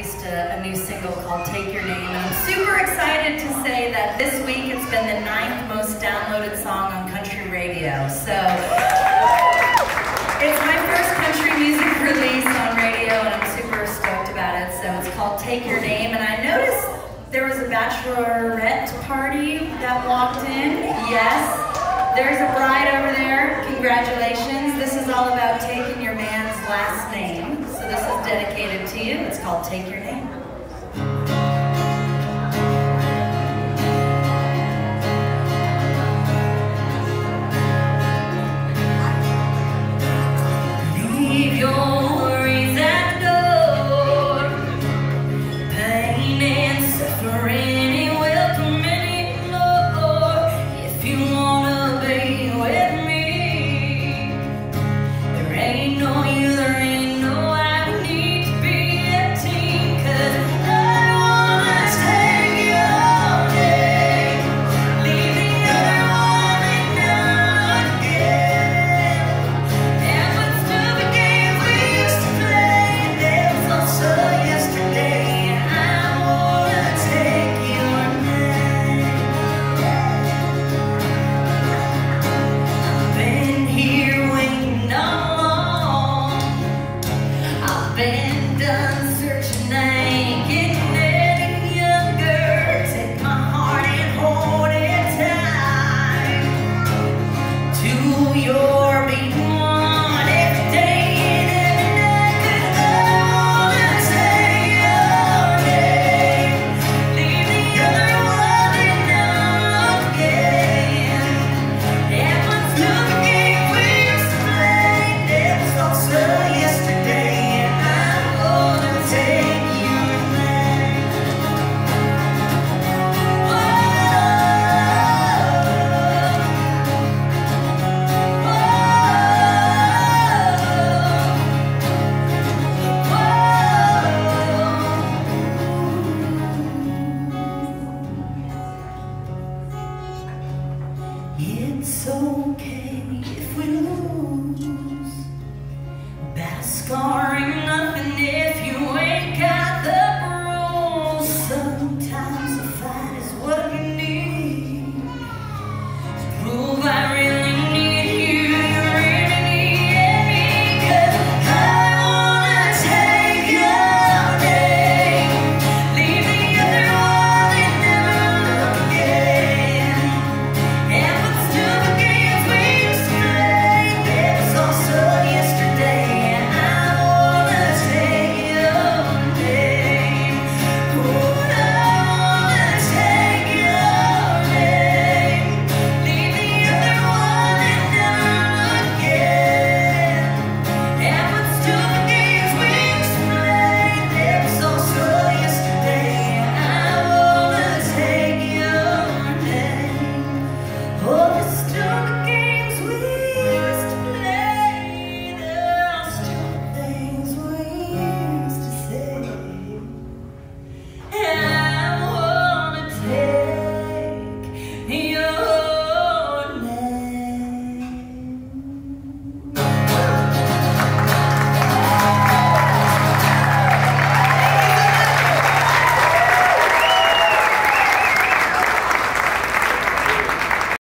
released a, a, new single called Take Your Name. I'm super excited to say that this week it's been the ninth most downloaded song on country radio. So it's my first country music release on radio and I'm super stoked about it. So it's called Take Your Name. And I noticed there was a bachelorette party that walked in. Yes. There's a bride over there. Congratulations. This is all about taking your man's last name. So this is dedicated to you. It's called Take Your Name. It's okay if we lose. Bask on.